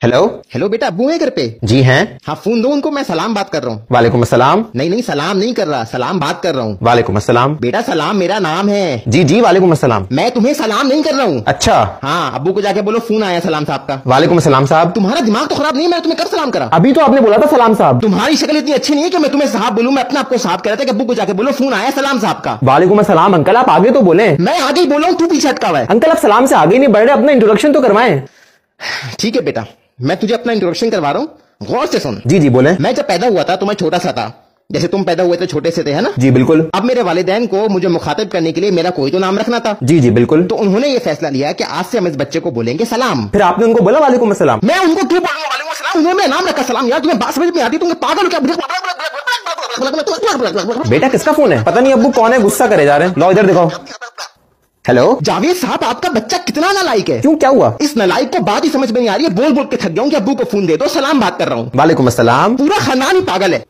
Hello hello बेटा अबू है घर पे। जी हैं। हाँ फ़ोन दो उनको मैं सलाम बात कर रहा हूँ। वालेकुम अस्सलाम। नहीं नहीं सलाम नहीं कर रहा सलाम बात कर रहा हूँ। वालेकुम अस्सलाम। बेटा सलाम मेरा नाम है। जी जी वालेकुम अस्सलाम। मैं तुम्हें सलाम नहीं कर रहा हूँ। अच्छा। हाँ अब्बू को जाके बोलो फ़ोन आया सलाम साहब का। वालेकुम अस्सलाम साहब। तुम्हारा दिमाग तो खराब नहीं है मैं तुम्हें कब सलाम करा? अभी तो आपने बोला था सलाम साहब। तुम्हारी शक्ल इतनी अच्छी नहीं है की मैं तुम्हें साहब बोलूँ मैं अपने आपको साहब कह रहा था कि अब्बू को जाके बोलो फ़ोन आया सलाम साहब का। वालेकुम अस्सलाम अंकल आप आगे तो बोले। मैं आगे ही बोल रहा हूँ तू पीछे अटका हुआ है। अंकल आप सलाम से आगे नहीं बढ़ रहे अपना इंट्रोडक्शन तो करवाए। ठीक है बेटा। मैं तुझे अपना इंट्रोडक्शन करवा रहा हूँ गौर से सुन जी जी बोले मैं जब पैदा हुआ था तो मैं छोटा सा था जैसे तुम पैदा हुए थे छोटे से थे है ना जी बिल्कुल अब मेरे वालिदैन को मुझे मुखातिब करने के लिए मेरा कोई तो नाम रखना था जी जी बिल्कुल तो उन्होंने ये फैसला लिया कि आज से हम इस बच्चे को बोलेंगे सलाम फिर आपने उनको बोला वालेकुम अस्सलाम मैं उनको क्यों बोलूँगा वालेकुम सलाम उन्होंने नाम रखा सलाम यार तुम्हें बात समझ में आती है, तुम पागल हो क्या बेटा किसका फ़ोन है पता नहीं अब्बू कौन है गुस्सा करे जा रहे हैं लो इधर दिखाओ हेलो जावेद साहब आपका बच्चा कितना नालायक है। क्यों क्या हुआ? इस नलायक को बात ही समझ में नहीं आ रही है। बोल बोल के थक गया हूँ कि अब्बू को फ़ोन दे दो सलाम बात कर रहा हूँ। वालेकुम असलम पूरा खानदान ही पागल है।